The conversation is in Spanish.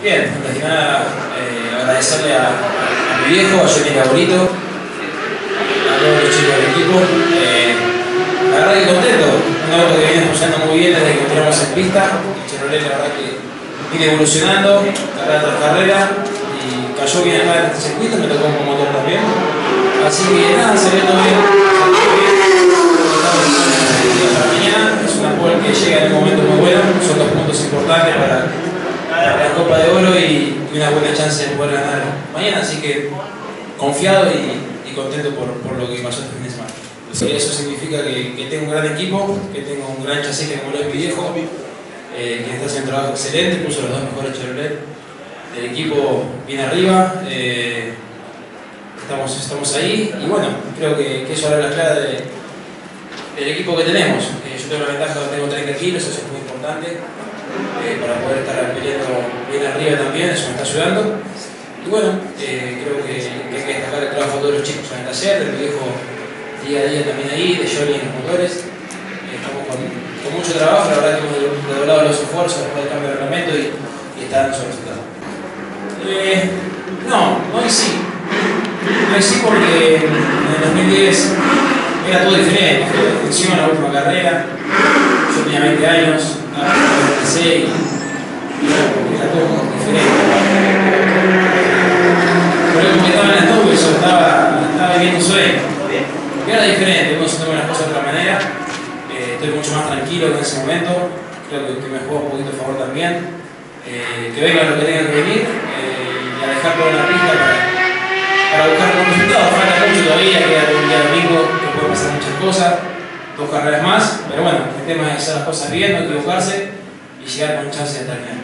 Bien, antes que nada eh, agradecerle a, mi viejo, a Johnny Laborito, a todos los chicos del equipo. Eh, la verdad que contento, un auto que viene funcionando muy bien desde que entramos en pista. El Chevrolet la verdad que viene evolucionando, carrera tras carrera y cayó bien acá en este circuito, me tocó un motor también. Así que nada, saliendo bien, saliendo bien. Para mañana es una pole que llega en un momento muy bueno, son dos puntos importantes para la Copa de Oro y, una buena chance de poder ganar mañana, así que confiado y, y contento por, por, lo que pasó este fin de semana. Eso significa que, que, tengo un gran equipo, que tengo un gran chasis como lo es mi viejo, eh, que está haciendo un trabajo excelente, puso los dos mejores Chevrolet del equipo bien arriba, eh, estamos, estamos ahí y bueno, creo que, que eso habla la clara de, del equipo que tenemos. Eh, yo tengo la ventaja de que tengo 30 kilos, eso es muy importante para poder estar peleando también, eso me está ayudando. Y bueno, eh, creo que, hay que destacar el trabajo de todos los chicos en el taller, de mi viejo día a día también ahí, de Jolly en los motores. Eh, estamos con, mucho trabajo, la verdad que hemos redoblado los esfuerzos después del cambio de reglamento y, y está dando su eh, no, no sí. No sí porque en el 2010 era todo diferente. Encima la última carrera, yo tenía 20 años, ahora 26. Diferente, uno se toma las cosas de otra manera. Eh, estoy mucho más tranquilo en ese momento. Creo que, que me juega un poquito a favor también. Eh, que venga lo que tenga que venir eh, y a dejar toda la pista para, buscar los resultados. Falta mucho todavía, queda un día domingo que puede pasar muchas cosas, dos carreras más, pero bueno, el tema es hacer las cosas bien, no equivocarse y llegar con chance de terminar.